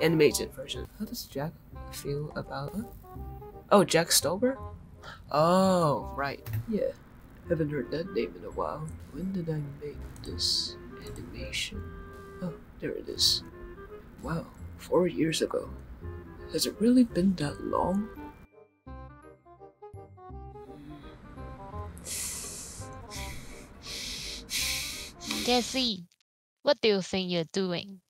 Animated version. How does Jack feel about? Huh? Oh, Jack Stauber. Oh, right. Yeah, haven't heard that name in a while. When did I make this animation? Oh, there it is. Wow, four years ago. Has it really been that long? Jesse, what do you think you're doing?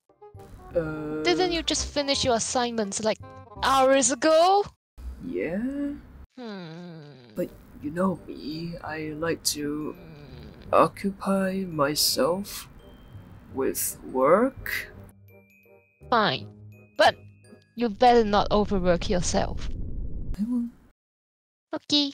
Uh, Didn't you just finish your assignments like hours ago? Yeah, Hmm. but you know me, I like to occupy myself with work. Fine. But you better not overwork yourself. I will. Okay.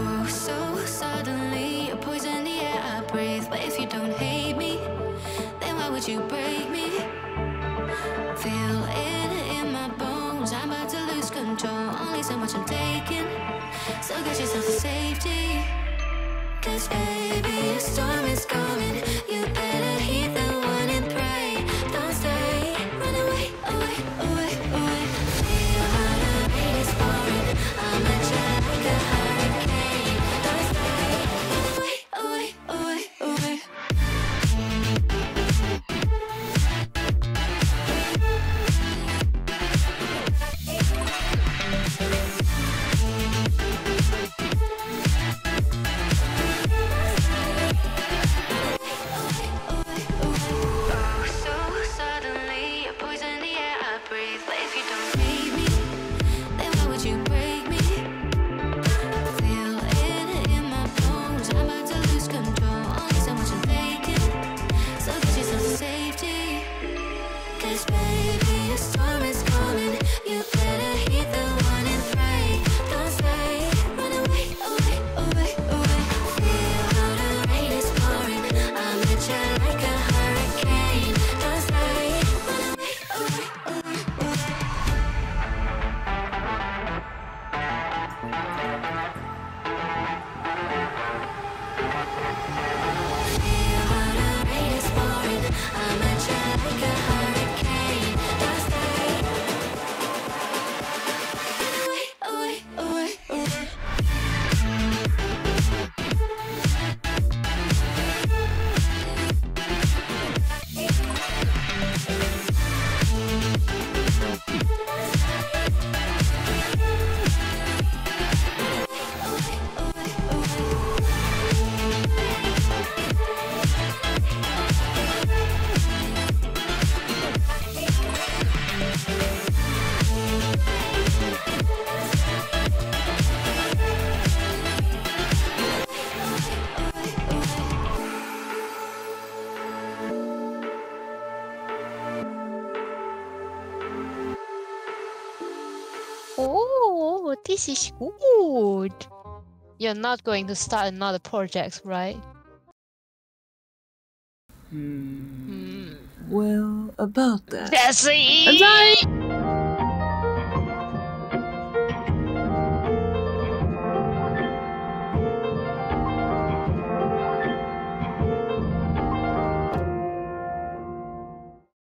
Oh, so suddenly you're poison the air I breathe. But if you don't hate me, then why would you break me? Feel it in my bones. I'm about to lose control. Only so much I'm taking. So get yourself to safety. Cause baby, a storm is coming. You is good. You're not going to start another project, right? Hmm. Hmm. Well, about that. That's it. I'm sorry.